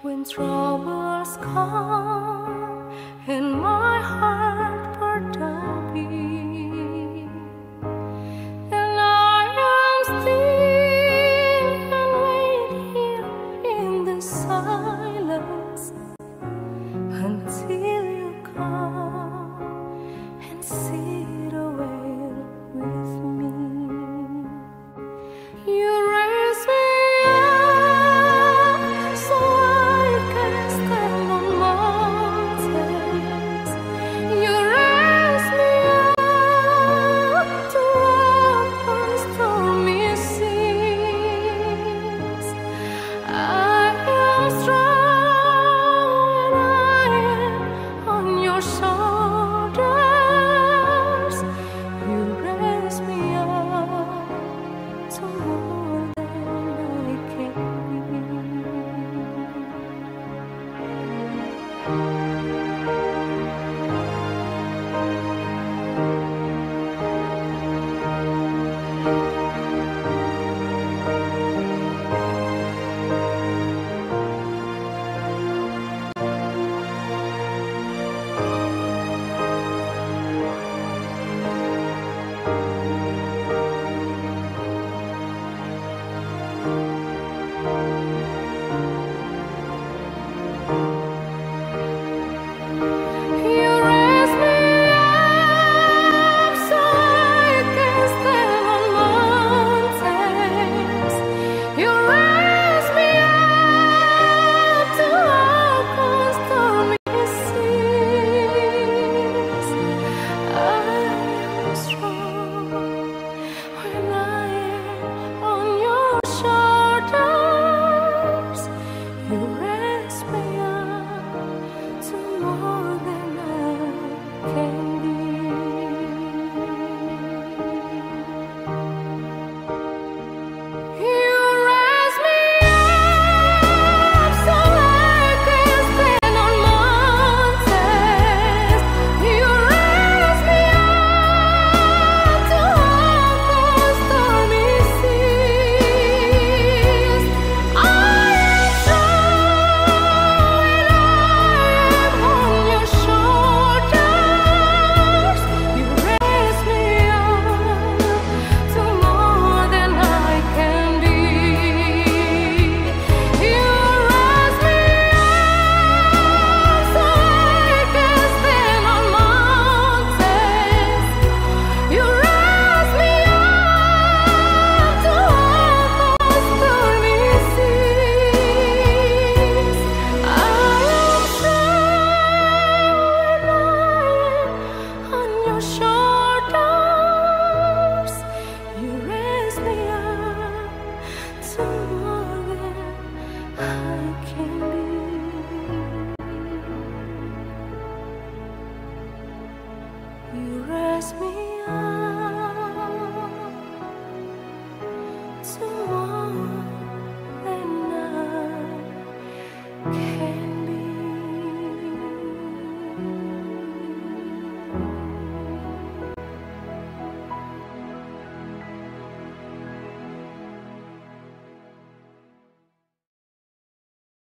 When troubles come and my heart burnt up and I am still and wait here in the silence until you come. me up.